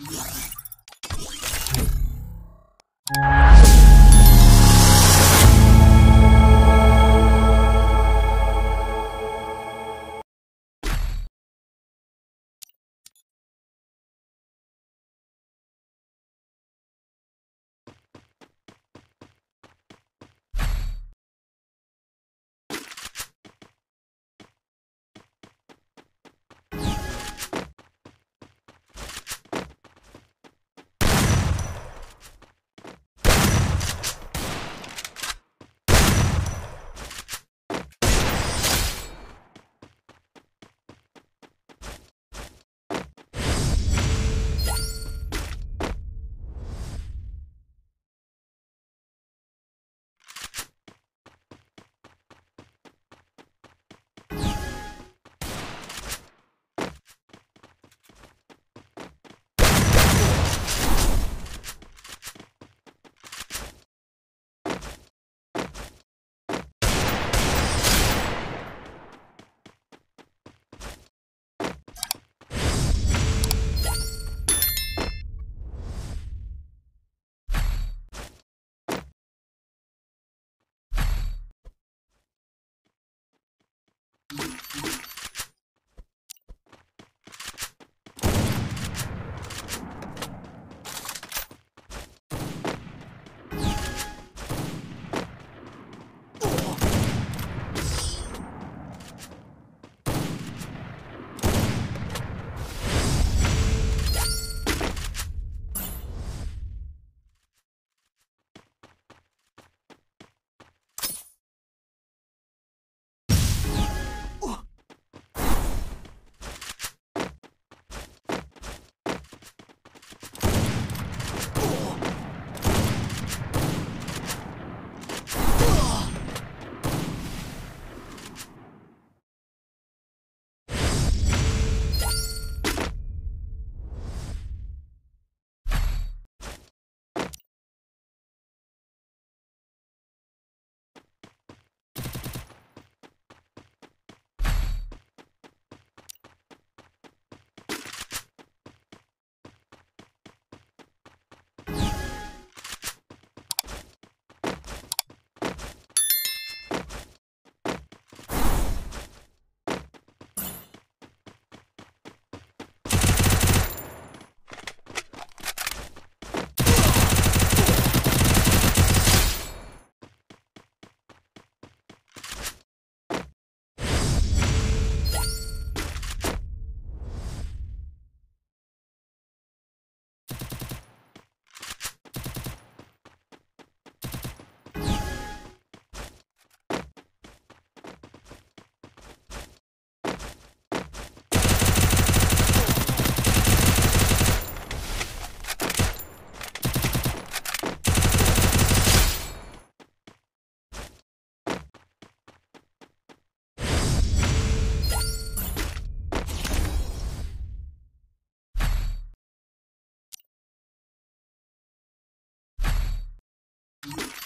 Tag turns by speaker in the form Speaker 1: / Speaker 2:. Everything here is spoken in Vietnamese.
Speaker 1: you you